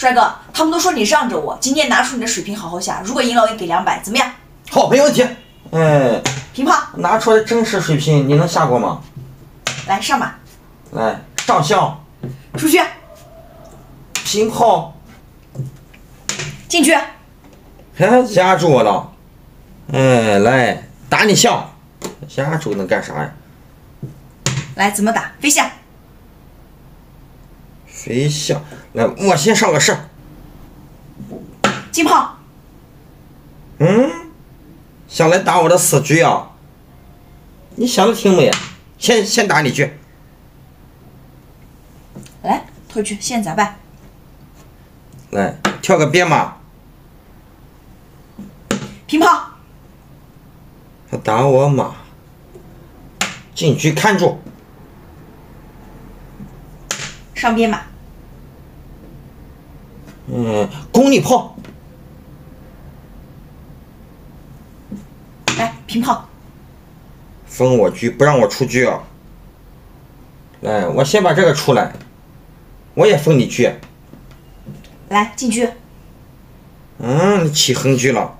帅哥，他们都说你让着我，今天拿出你的水平好好下，如果赢了我也给两百，怎么样？好，没问题。哎，平炮，拿出来真实水平，你能下过吗？来上吧，来上香，出去，平炮，进去，哎，压住我了。哎，来打你象，压住能干啥呀？来怎么打？飞象，飞象，来我先上个士。进炮，嗯，想来打我的死局啊？你想的挺美，先先打你去。来退去，现在咋办？来跳个边马，平炮，他打我马，进局看住，上边马，嗯，攻你炮，来平炮，封我局不让我出局啊！来，我先把这个出来，我也封你局。来进车，嗯，你起横局了。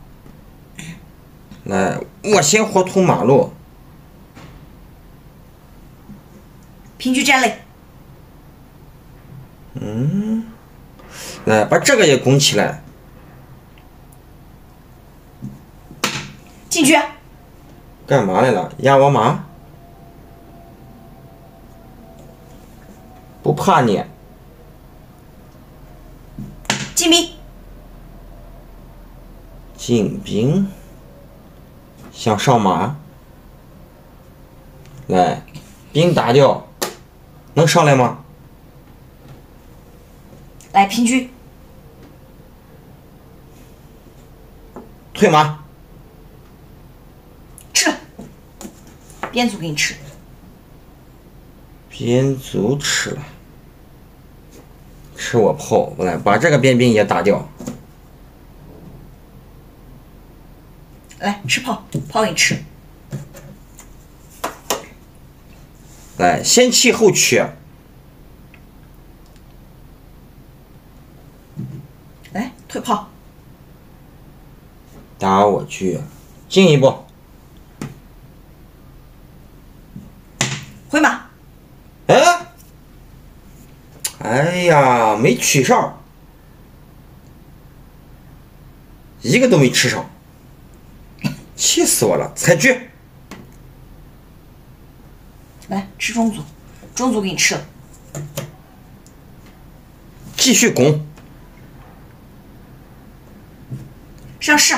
来，我先活通马路，平局站垒，来把这个也拱起来。进去，干嘛来了？压我马？不怕你，进兵，进兵，想上马？来，兵打掉，能上来吗？来平局，退马，吃。了，边卒给你吃，边卒吃。了，吃我炮，来把这个边兵也打掉。来吃炮，炮给你吃，来，先弃后取，来退炮，打我去，进一步，回马，哎，哎呀，没取上，一个都没吃上，气死我了！踩车，来吃中卒，中卒给你吃了，继续拱，上士，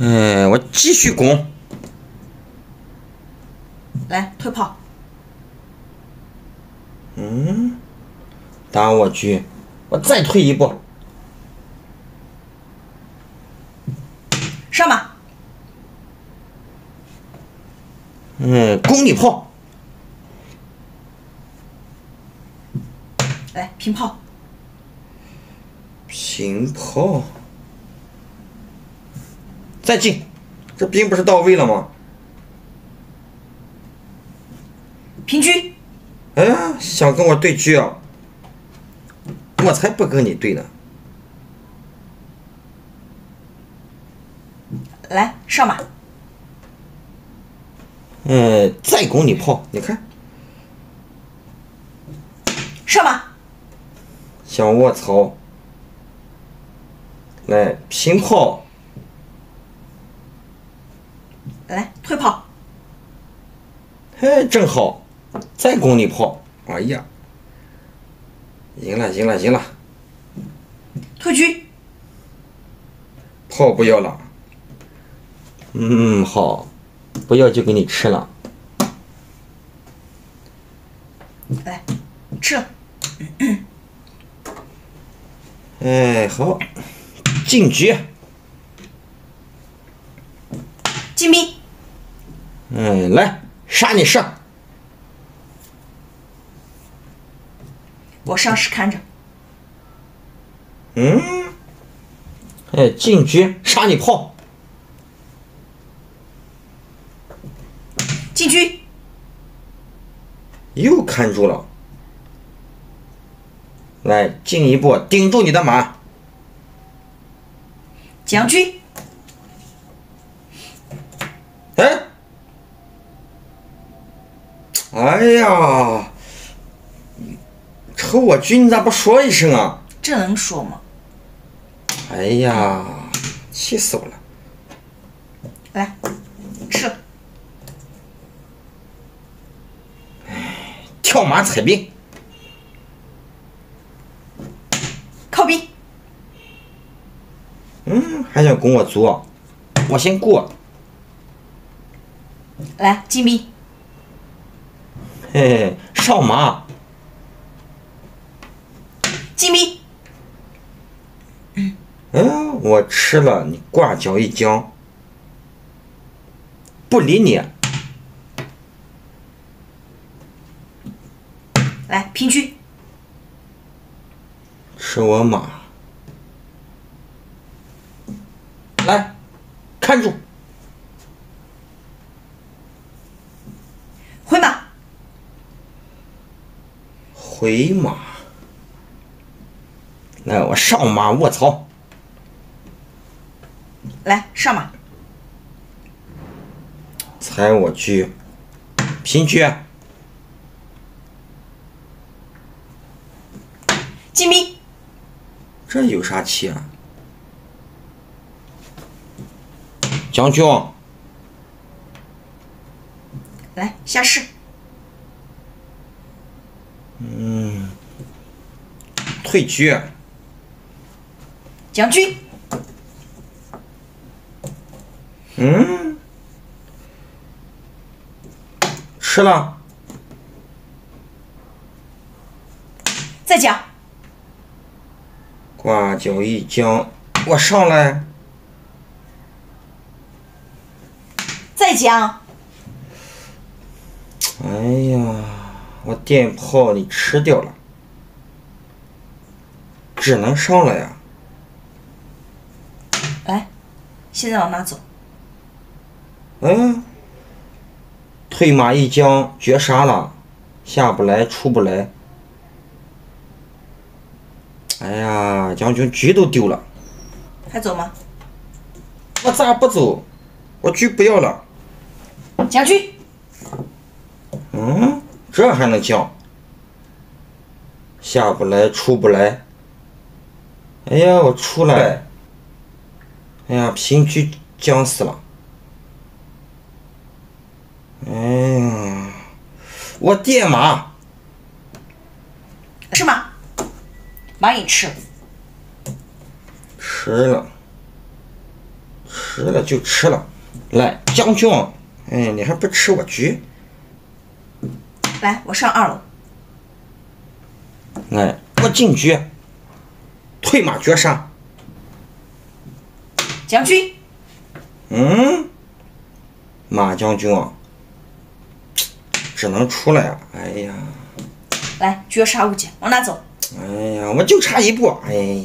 哎，我继续拱，来退炮，嗯打我车，我再退一步，上马，嗯，攻你炮，来平炮，平炮，再进，这兵不是到位了吗？平车，哎呀，想跟我对狙啊？我才不跟你对呢！来上马，嗯，再拱你炮，你看上马，想卧槽！来平炮，来退炮，嘿，正好，再攻你炮，哎呀，赢了，赢了，赢了！退车，炮不要了，嗯，好，不要就给你吃了。来吃了，哎，好，进局，进兵，嗯，来杀你上，我上士看着，嗯，哎，进局杀你炮，进车，又看住了，来，进一步顶住你的马。将军，哎，哎呀，抽我军你咋不说一声啊？这能说吗？哎呀，气死我了！来，吃。跳马踩兵，靠边。嗯，还想攻我卒？我先过。来，进兵。嘿嘿，上马。进兵。嗯，我吃了，你挂脚一将，不理你。来，平车。吃我马。来，看住。回马。回马。来，我上马卧槽。来，上马。踩我车。平车。进兵。这有啥气啊？将军。来下士。嗯。退车。将军。嗯。吃了。再讲。挂角一将，我上来。再讲。哎呀，我电炮你吃掉了，只能上了呀。来，现在往哪走？嗯，退马一将，绝杀了，下不来，出不来。哎呀，将军局都丢了，还走吗？我咋不走？我车不要了。将军。嗯，这还能降？下不来，出不来。哎呀，我出来。哎呀，平车降死了。哎呀，我电马。是吗？马也吃，吃了，吃了就吃了。来，将军，哎，你还不吃我车？来，我上二楼。来，我进车，退马绝杀。将军。嗯，马将军啊，只能出来啊！哎呀，来绝杀无解，往哪走？哎呀，我就差一步，哎。